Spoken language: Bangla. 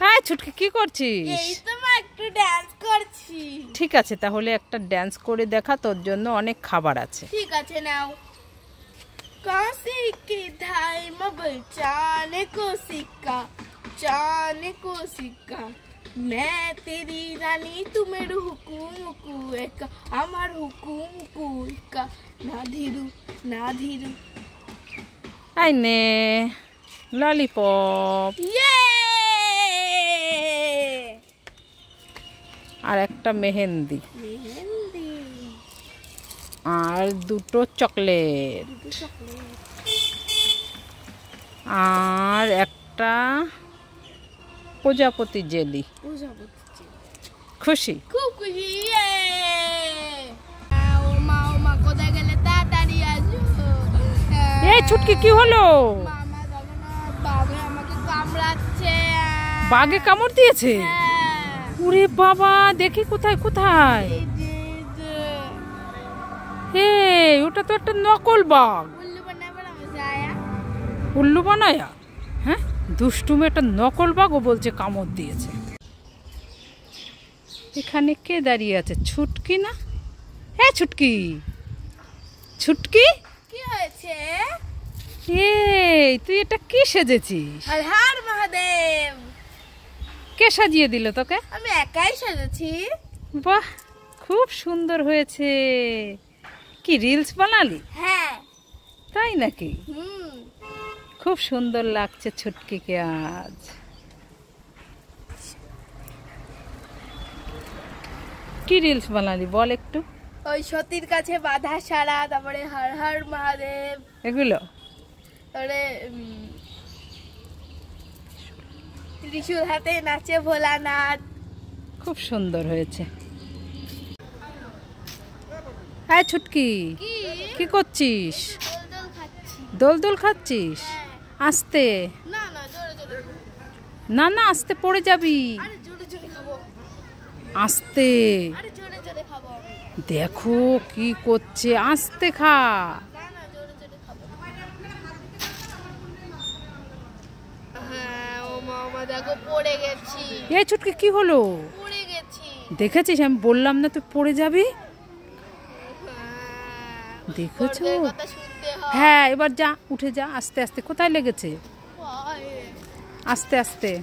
হ্যাঁ ছুটকি কি করছিস এই তো মা একটু ডান্স করছি ঠিক আছে তাহলে একটা ড্যান্স করে দেখা তোর জন্য অনেক খাবার আছে ঠিক আছে নাও काशी की धाई मबल चाने को सिक्का चाने को सिक्का मैं तेरी रानी तू मेरे हुकुम कुएका আমার হুকুম কুইকা না ধীরু না ধীরু আই নে ললিপপ ইয়ে আর একটা মেহেন্দি। আর দুটো চকলেট। আর একটা প্রজাপতি জেলি। খুশি? খুব খুশি ইয়ে! এই ছুটকি কি হলো? বাঘে কামড় দিয়েছে? হ্যাঁ। ওরে বাবা দেখি কোথায় কোথায়। হে ওটা তো একটা নকল বাঘ। উল্লু বানায়া? হ্যাঁ? দুষ্টুমে একটা নকল বাঘ ও বলছে কামড় দিয়েছে। এখানে কে দাঁড়িয়ে আছে? ছুটকি না? হ্যাঁ ছুটকি। ছুটকি? কি হয়েছে? এই তুই এটা কি সেজেছিস? হর মহাদেব। কে সাজিয়ে দিল তোকে? আমি একাই সেজেছি। বাহ খুব সুন্দর হয়েছে। কি রিলস বানালি? হ্যাঁ। তাই নাকি? হুম। খুব সুন্দর লাগছে ছুটকিকে আজ। কি রিলস বানালি বল একটু? ওই সতীর কাছে বাধা সারা তারপরে হর হর মহাদেব। এগুলো? তারপরে ত্রিশূল হাতে নাচে ভোলানাথ। খুব সুন্দর হয়েছে। হ্যাঁ ছুটকি। কি? করছিস? দোল দোল খাচ্ছি। দোল দোল খাচ্ছিস আস্তে। না না আস্তে পড়ে যাবি। আস্তে। দেখো কি করছে। আস্তে খা না না জোরে জোরে খাব হ্যাঁ ও মামা দেখো পড়ে গেছি। এই ছুটকি কি হলো? পড়ে গেছি। দেখেছিস? আমি বললাম না তুই পড়ে যাবি? হ্যাঁ দেখেছ? হ্যাঁ। এবার যা উঠে যা আস্তে আস্তে। কোথায় লেগেছে? আস্তে আস্তে।